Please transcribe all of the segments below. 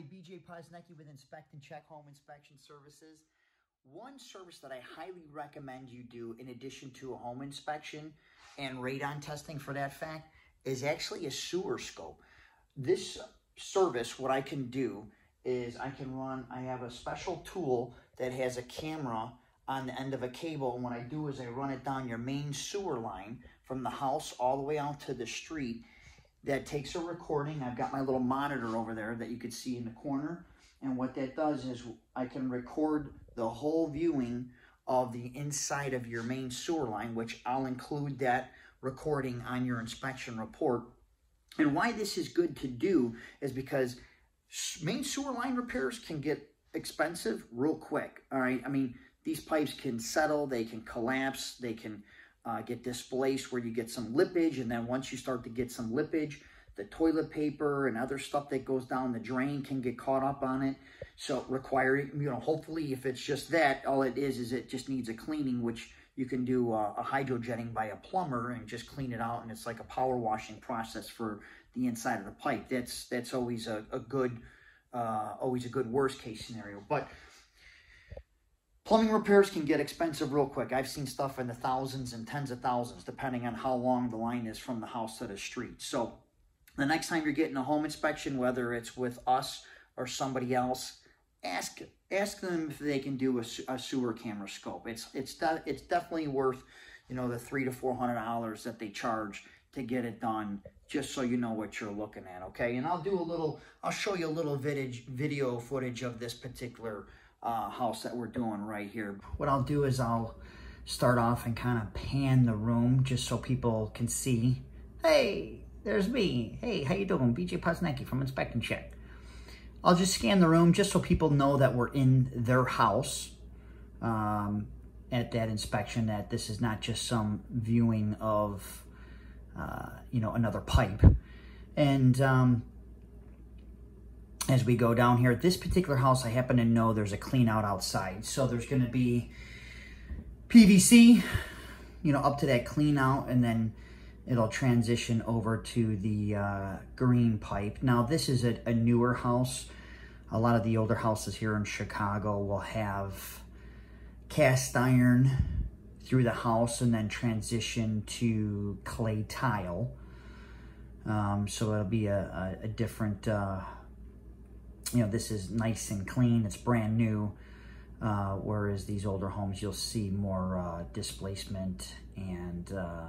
Hi, BJ Poznecki with Inspect-N-Check Home Inspection Services. One service that I highly recommend you do in addition to a home inspection and radon testing for that fact is actually a sewer scope. This service, what I can do is I can run, I have a special tool that has a camera on the end of a cable. And what I do is I run it down your main sewer line from the house all the way out to the street that takes a recording. I've got my little monitor over there that you can see in the corner. And what that does is I can record the whole viewing of the inside of your main sewer line, which I'll include that recording on your inspection report. And why this is good to do is because main sewer line repairs can get expensive real quick. All right. I mean, these pipes can settle, they can collapse, they can uh, get displaced where you get some lippage. And then once you start to get some lippage, the toilet paper and other stuff that goes down the drain can get caught up on it. So requiring, you know, hopefully if it's just that, all it is is it just needs a cleaning, which you can do a, a hydrojetting by a plumber and just clean it out. And it's like a power washing process for the inside of the pipe. That's that's always a, a good, uh, always a good worst case scenario. But Plumbing repairs can get expensive real quick. I've seen stuff in the thousands and tens of thousands, depending on how long the line is from the house to the street. So the next time you're getting a home inspection, whether it's with us or somebody else, ask ask them if they can do a, a sewer camera scope. It's it's de it's definitely worth you know the three to four hundred dollars that they charge to get it done, just so you know what you're looking at. Okay, and I'll do a little. I'll show you a little video video footage of this particular uh, house that we're doing right here. What I'll do is I'll start off and kind of pan the room just so people can see. Hey, there's me. Hey, how you doing? BJ Poznecki from Inspect-N-Check. I'll just scan the room just so people know that we're in their house um, at that inspection, that this is not just some viewing of, uh, you know, another pipe. And um, as we go down here. This particular house, I happen to know there's a clean out outside. So there's going to be PVC, you know, up to that clean out and then it'll transition over to the uh, green pipe. Now this is a, a newer house. A lot of the older houses here in Chicago will have cast iron through the house and then transition to clay tile. Um, so it'll be a, a, a different uh, you know, this is nice and clean, it's brand new. Uh, whereas these older homes, you'll see more uh, displacement and uh,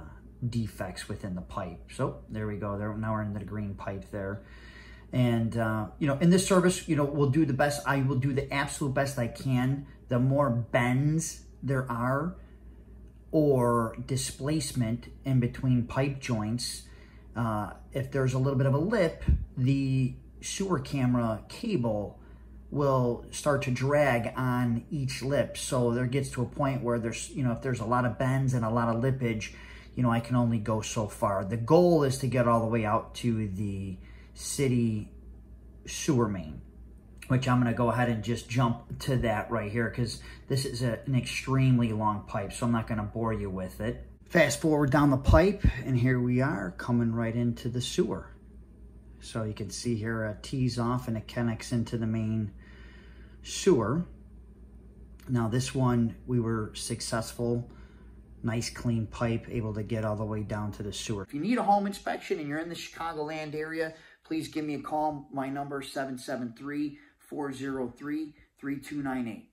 defects within the pipe. So there we go. There, now we're in the green pipe there. And, uh, you know, in this service, you know, we'll do the best. I will do the absolute best I can. The more bends there are or displacement in between pipe joints, uh, if there's a little bit of a lip, the sewer camera cable will start to drag on each lip. So there gets to a point where there's, you know, if there's a lot of bends and a lot of lippage, you know, I can only go so far. The goal is to get all the way out to the city sewer main, which I'm going to go ahead and just jump to that right here because this is a, an extremely long pipe, so I'm not going to bore you with it. Fast forward down the pipe, and here we are coming right into the sewer. So you can see here a tees off and it connects into the main sewer. Now this one, we were successful. Nice clean pipe, able to get all the way down to the sewer. If you need a home inspection and you're in the Chicagoland area, please give me a call. My number is 773-403-3298.